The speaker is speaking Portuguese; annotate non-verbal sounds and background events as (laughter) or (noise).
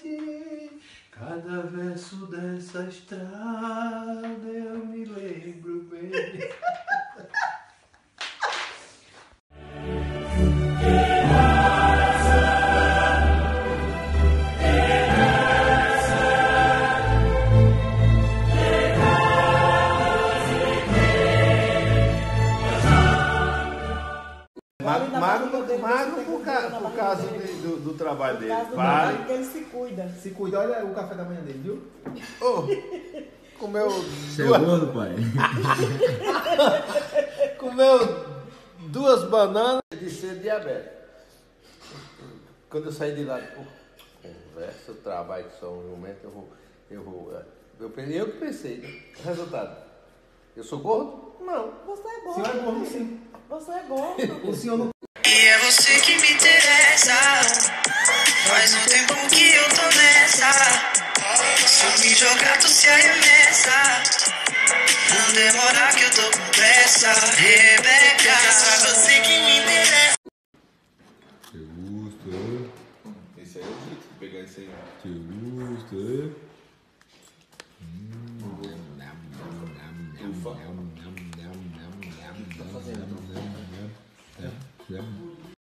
ti. Cada verso dessa estrada eu me lembro bem. (laughs) Magro, magro, dele, magro por, ca- por causa dele. do, do trabalho Por dele. causa do Vai. trabalho que ele se cuida. Se cuida, olha o café da manhã dele, viu? Ô, (laughs) comeu, é gordo, pai? (laughs) comeu duas bananas de ser diabético. Quando eu saí de lá, pô, conversa, eu trabalho que só um momento, eu vou. Eu, vou é, eu, pensei- eu que pensei, né? Resultado. Eu sou gordo? Não. Você é O gordo. senhor é gordo, filho. sim. Você é gordo. (laughs) O senhor não E é você que me interessa. Faz um tempo que eu tô nessa. Se eu me jogar, tu se arremessa. Não demora que eu tô com pressa. Rebeca, é você que me interessa. Seu Augusto, Esse aí é o jeito de pegar esse aí. seu Augusto. Hum, nham nham nham nham nham nham nham nham